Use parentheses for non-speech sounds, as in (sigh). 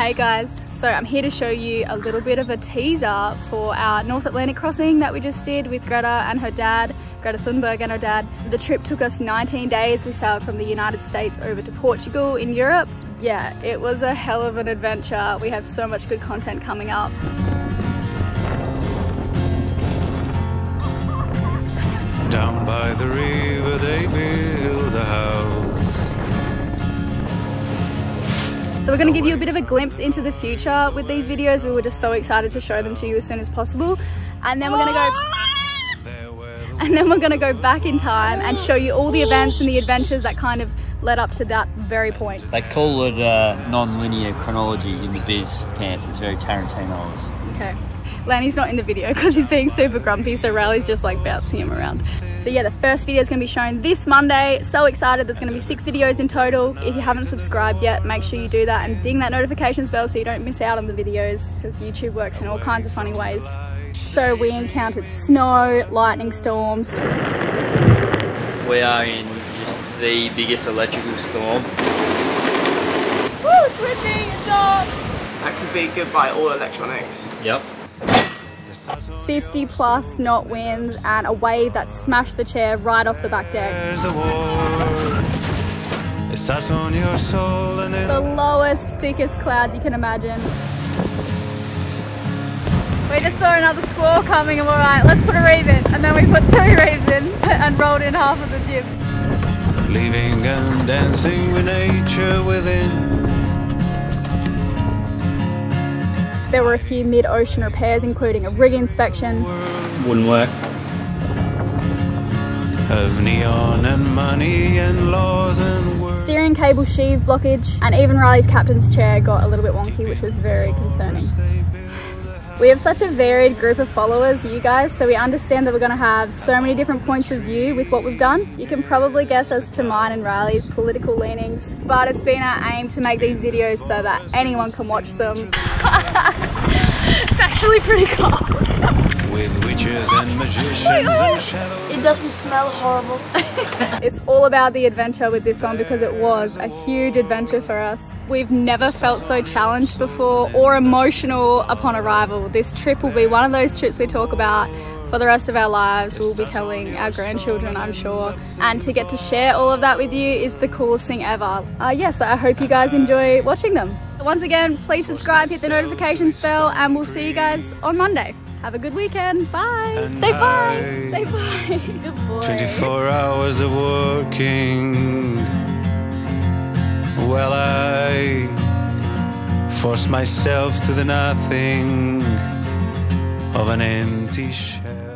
Hey guys, so I'm here to show you a little bit of a teaser for our North Atlantic crossing that we just did with Greta and her dad, Greta Thunberg and her dad. The trip took us 19 days. We sailed from the United States over to Portugal in Europe. Yeah, it was a hell of an adventure. We have so much good content coming up. Down by the river they So we're going to give you a bit of a glimpse into the future with these videos. We were just so excited to show them to you as soon as possible. And then we're going to go (laughs) and then we're going to go back in time and show you all the events and the adventures that kind of led up to that very point. They call it uh, non-linear chronology in the biz pants. It's very Tarantino. Okay. Lenny's not in the video because he's being super grumpy, so Riley's just like bouncing him around. So yeah, the first video is going to be shown this Monday. So excited, there's going to be six videos in total. If you haven't subscribed yet, make sure you do that and ding that notifications bell so you don't miss out on the videos because YouTube works in all kinds of funny ways. So we encountered snow, lightning storms. We are in just the biggest electrical storm. Woo, it's windy, it's dark. That could be goodbye all electronics. Yep. 50 plus knot winds and a wave that smashed the chair right off the back deck. There's a war. It starts on your soul and then The lowest, thickest clouds you can imagine. We just saw another squall coming and we're like, let's put a reef in. And then we put two reefs in (laughs) and rolled in half of the jib. Leaving and dancing with nature within. There were a few mid-ocean repairs, including a rig inspection. Wouldn't work. Of neon and money and laws and words. Steering cable sheave blockage, and even Riley's captain's chair got a little bit wonky, which was very concerning. We have such a varied group of followers, you guys, so we understand that we're going to have so many different points of view with what we've done. You can probably guess as to mine and Riley's political leanings, but it's been our aim to make these videos so that anyone can watch them. (laughs) it's actually pretty cold. (laughs) With witches and magicians and (laughs) shadows. It doesn't smell horrible. (laughs) It's all about the adventure with this one because it was a huge adventure for us. We've never felt so challenged before or emotional upon arrival. This trip will be one of those trips we talk about for the rest of our lives. We'll be telling our grandchildren, I'm sure. And to get to share all of that with you is the coolest thing ever. Uh, yes, I hope you guys enjoy watching them. Once again, please subscribe, hit the notifications bell, and we'll see you guys on Monday. Have a good weekend. Bye. And Say bye. Say bye. (laughs) Good boy. 24 hours of working. Well, I force myself to the nothing of an empty shell.